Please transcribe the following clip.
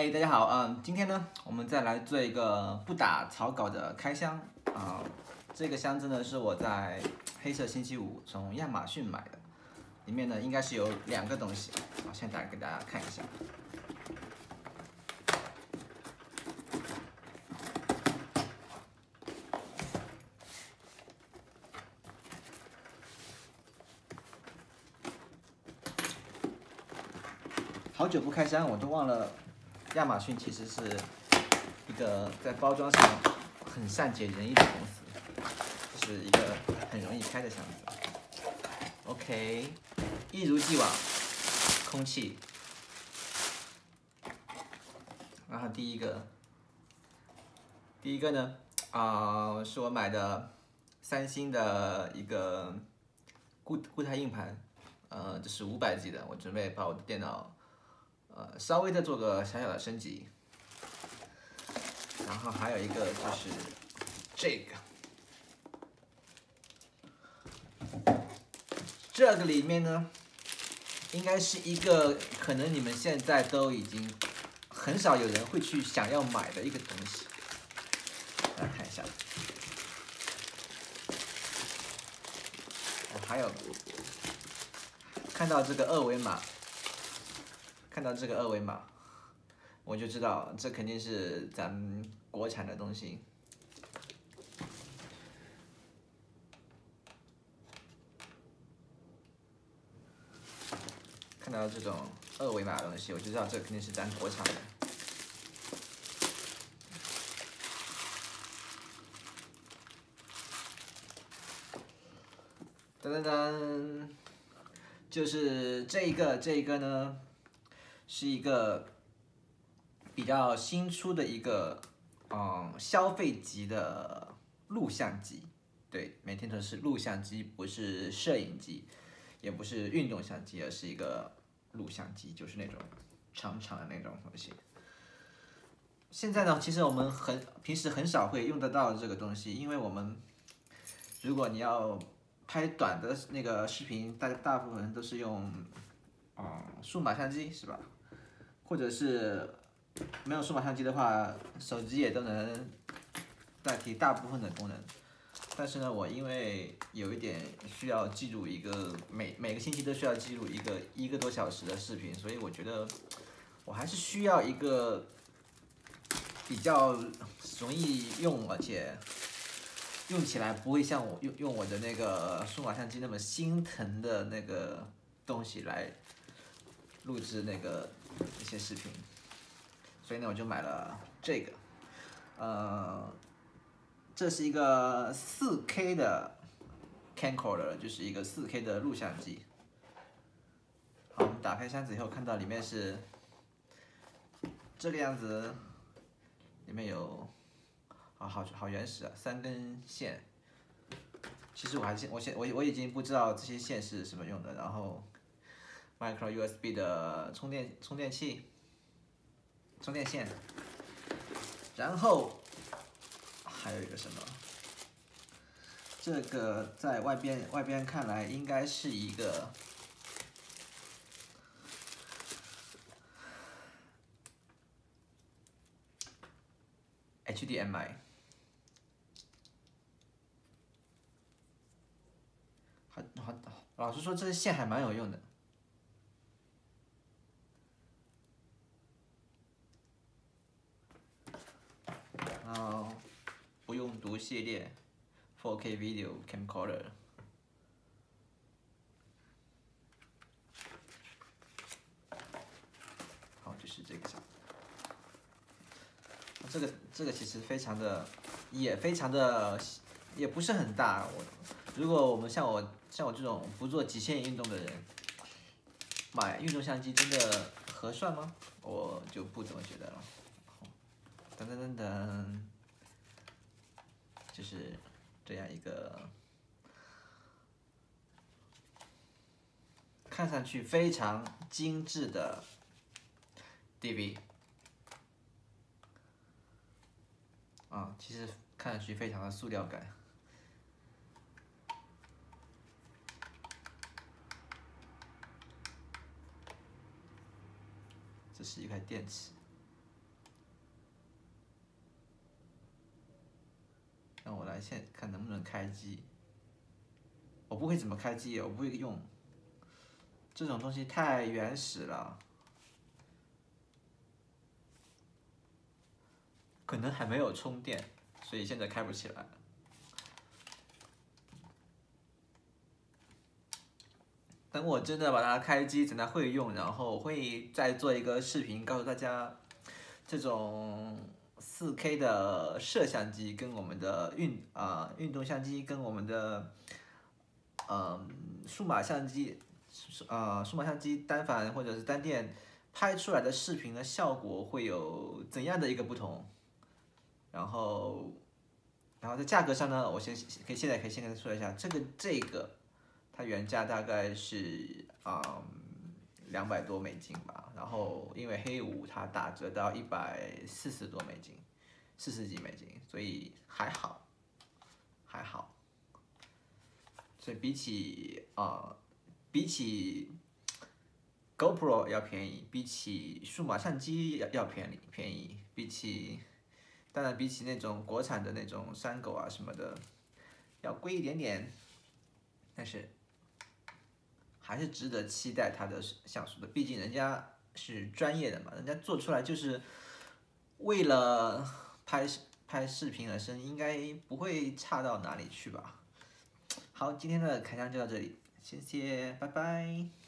嗨，大家好，嗯，今天呢，我们再来做一个不打草稿的开箱啊、这个箱子呢是我在黑色星期五从亚马逊买的，里面呢应该是有两个东西，我现在打给大家看一下。好久不开箱，我都忘了，亚马逊其实是一个在包装上很善解人意的公司，是一个很容易开的箱子。OK，一如既往，空气。然后第一个，第一个呢，啊、是我买的三星的一个固固态硬盘，呃，这是五百 G 的，我准备把我的电脑。呃，稍微的做个小小的升级，然后还有一个就是这个，这个里面呢，应该是一个可能你们现在都已经很少有人会去想要买的一个东西，来看一下，哦，还有看到这个二维码。看到这个二维码，我就知道这肯定是咱国产的东西。看到这种二维码的东西，我就知道这肯定是咱国产的。噔噔噔，就是这一个，这一个呢。是一个比较新出的一个嗯消费级的录像机，对，每天都是录像机，不是摄影机，也不是运动相机，而是一个录像机，就是那种长长的那种东西。现在呢，其实我们很平时很少会用得到这个东西，因为我们如果你要拍短的那个视频，大大部分人都是用、嗯、数码相机，是吧？或者是没有数码相机的话，手机也都能代替大部分的功能。但是呢，我因为有一点需要记录一个每每个星期都需要记录一个一个多小时的视频，所以我觉得我还是需要一个比较容易用，而且用起来不会像我用用我的那个数码相机那么心疼的那个东西来录制那个。一些视频，所以呢，我就买了这个，呃，这是一个四 K 的 camcorder，就是一个四 K 的录像机。好，我们打开箱子以后，看到里面是这个样子，里面有，啊，好好原始啊，三根线。其实我还现我现我我已经不知道这些线是什么用的，然后。Micro USB 的充电充电器，充电线，然后还有一个什么？这个在外边外边看来应该是一个，HDMI。还还，老实说，这些线还蛮有用的。然后不用读系列，4K Video Camcorder。好，就是这个。这个这个其实非常的，也非常的，也不是很大。我如果我们像我像我这种不做极限运动的人，买运动相机真的合算吗？我就不怎么觉得了。噔噔噔噔，就是这样一个看上去非常精致的 DV 啊，其实看上去非常的塑料感。这是一块电池。让我来现看能不能开机。我不会怎么开机，我不会用。这种东西太原始了，可能还没有充电，所以现在开不起来。等我真的把它开机，等它会用，然后会再做一个视频，告诉大家这种四 K 的摄像机跟我们的运啊运动相机跟我们的嗯数码相机，呃数码相机单反或者是单电拍出来的视频的效果会有怎样的一个不同？然后然后在价格上呢，我先可以现在可以先跟他说一下，这个这个。它原价大概是啊两百多美金吧，然后因为黑五它打折到一百四十多美金，四十几美金，所以还好，还好。所以比起啊比起 GoPro 要便宜，比起数码相机要要便宜便宜，比起当然比起那种国产的那种山狗啊什么的要贵一点点，但是。还是值得期待它的像素的，毕竟人家是专业的嘛，人家做出来就是为了拍拍视频而生，应该不会差到哪里去吧。好，今天的开箱就到这里，谢谢，拜拜。